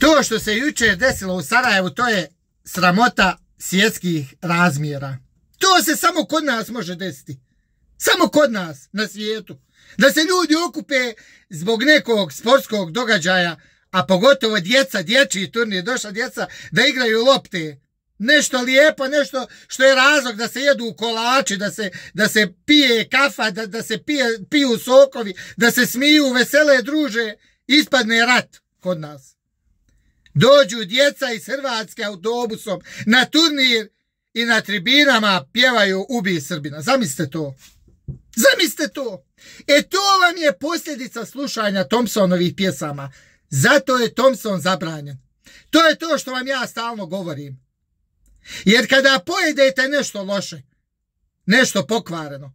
To što se juče desilo u Sarajevu, to je sramota svjetskih razmjera. To se samo kod nas može desiti. Samo kod nas, na svijetu. Da se ljudi okupe zbog nekog sportskog događaja, a pogotovo djeca, dječji turnir, došla djeca da igraju lopte. Nešto lijepo, nešto što je razlog da se jedu kolači, da se, da se pije kafa, da, da se pije, piju sokovi, da se smiju, vesele druže, ispadne rat kod nas. Dođu djeca iz Hrvatske autobusom na turnir i na tribinama pjevaju Ubi Srbina. Zamislite to. Zamislite to. E to vam je posljedica slušanja Thompsonovih pjesama. Zato je Thompson zabranjen. To je to što vam ja stalno govorim. Jer kada pojedete nešto loše, nešto pokvareno,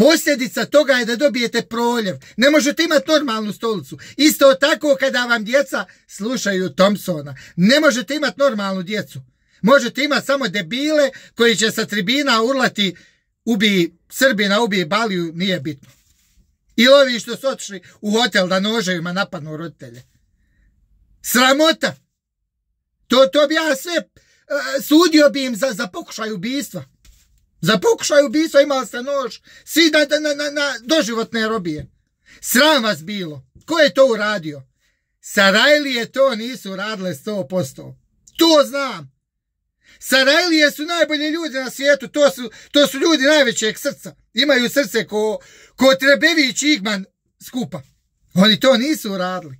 posljedica toga je da dobijete proljev. Ne možete imati normalnu stolicu. Isto tako kada vam djeca slušaju Thompsona. Ne možete imati normalnu djecu. Možete imati samo debile koji će sa tribina urlati ubi Srbina, ubi Baliju, nije bitno. I ovi što su otišli u hotel da noževima napadnu roditelje. Sramota! To, to bi ja sve uh, sudio bi im za, za pokušaj ubistva. Za pokušaj ubistva imali ste nož. Svi da, na, na, na doživotne robije. Sram vas bilo. Ko je to uradio? Sarajlije to nisu radile 100%. To znam. Sarajlije su najbolji ljudi na svijetu. To su, to su ljudi najvećeg srca. Imaju srce ko, ko Trebević Igman skupa. Oni to nisu uradili.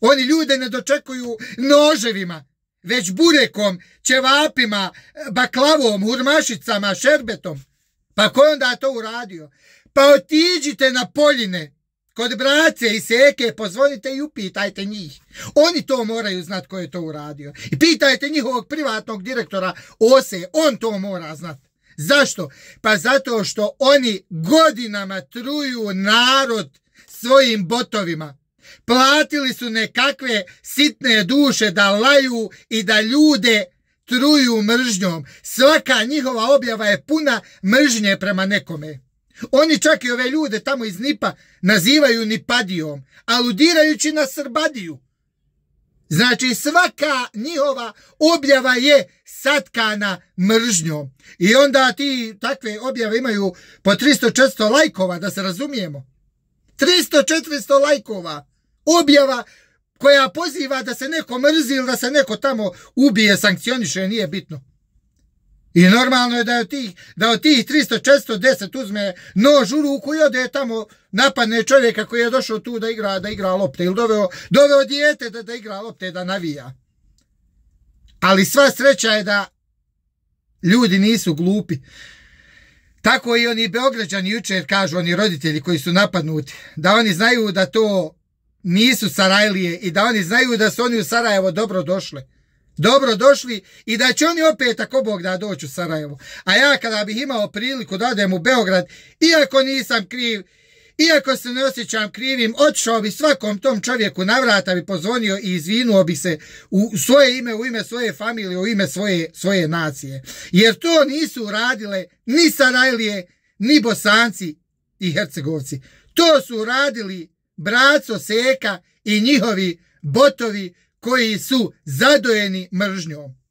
Oni ljude ne dočekuju noževima, već burekom, ćevapima, baklavom, hurmašicama, šerbetom. Pa ko onda to uradio? Pa otiđite na poljine, kod brace i seke, pozvonite i upitajte njih. Oni to moraju znat ko je to uradio. I pitajte njihovog privatnog direktora Ose, on to mora znat. Zašto? Pa zato što oni godinama truju narod svojim botovima. Platili su nekakve sitne duše da laju i da ljude truju mržnjom. Svaka njihova objava je puna mržnje prema nekome. Oni čak i ove ljude tamo iz Nipa nazivaju Nipadijom, aludirajući na Srbadiju. Znači svaka njihova objava je satkana mržnjom. I onda ti takve objave imaju po 300-400 lajkova, da se razumijemo. 300-400 lajkova objava koja poziva da se neko mrzi ili da se neko tamo ubije, sankcioniše, nije bitno. I normalno je da od tih, da od tih 300-410 uzme nož u ruku i ode tamo napadne čovjeka koji je došao tu da igra, da igra lopte ili doveo, doveo dijete da, da igra lopte, da navija. Ali sva sreća je da ljudi nisu glupi. Tako i oni beograđani jučer kažu, oni roditelji koji su napadnuti, da oni znaju da to nisu Sarajlije i da oni znaju da su oni u Sarajevo dobro došli. Dobro došli i da će oni opet ako Bog da doći u Sarajevo. A ja kada bih imao priliku da odem u Beograd, iako nisam kriv, iako se ne osjećam krivim, odšao bi svakom tom čovjeku na vrata bi pozvonio i izvinuo bi se u svoje ime, u ime svoje familije, u ime svoje, svoje nacije. Jer to nisu radile ni Sarajlije, ni Bosanci i Hercegovci. To su radili braco Seka i njihovi botovi koji su zadojeni mržnjom.